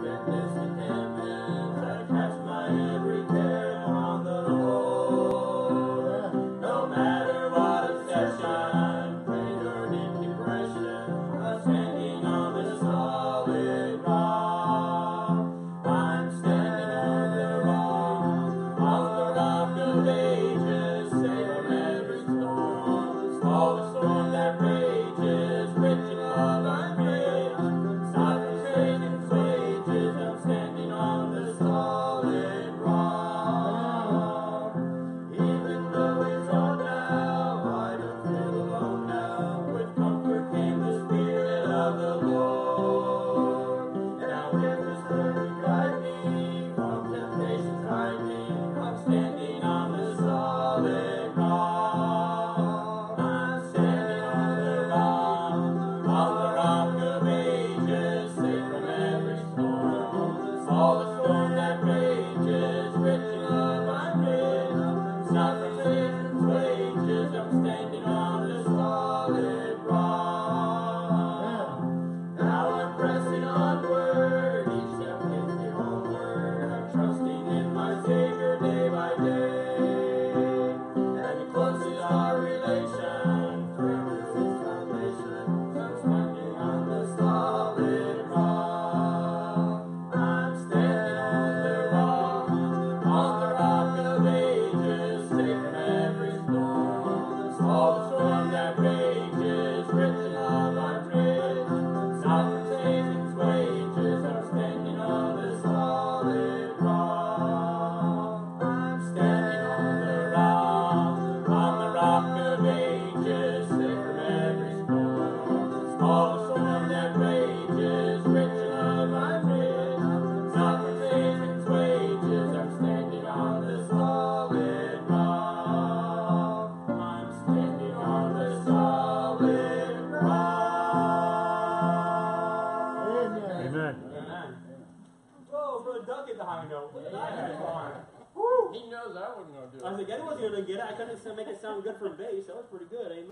witness with him. the high note. Woo! He knows I wasn't going to do it. I was like, anyone's wasn't going to get it. I couldn't make it sound good from bass. That was pretty good. Amen.